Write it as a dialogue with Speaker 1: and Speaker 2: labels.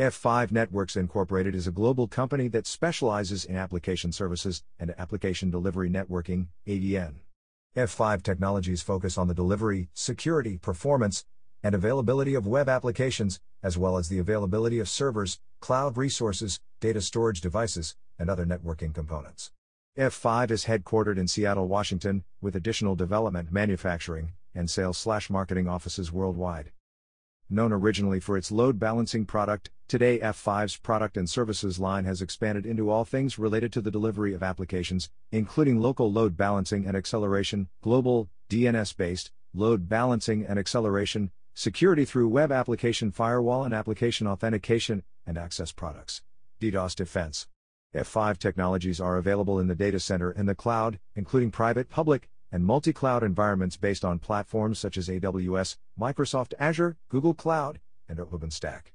Speaker 1: F5 Networks Incorporated is a global company that specializes in application services and application delivery networking, ADN. F5 technologies focus on the delivery, security, performance, and availability of web applications, as well as the availability of servers, cloud resources, data storage devices, and other networking components. F5 is headquartered in Seattle, Washington, with additional development, manufacturing, and sales/marketing offices worldwide. Known originally for its load balancing product, today F5's product and services line has expanded into all things related to the delivery of applications, including local load balancing and acceleration, global, DNS based, load balancing and acceleration, security through web application firewall and application authentication, and access products. DDoS defense. F5 technologies are available in the data center and the cloud, including private, public, and multi cloud environments based on platforms such as AWS, Microsoft Azure, Google Cloud, and OpenStack.